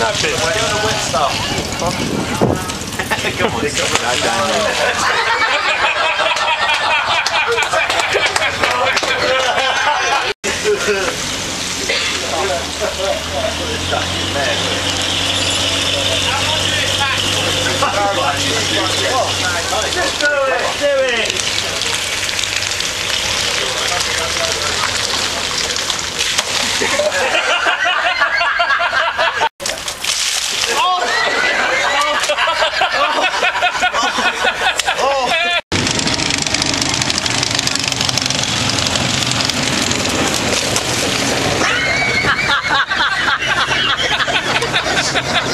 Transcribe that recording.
that bit. We're doing the wet stuff. Come on, come on. Just do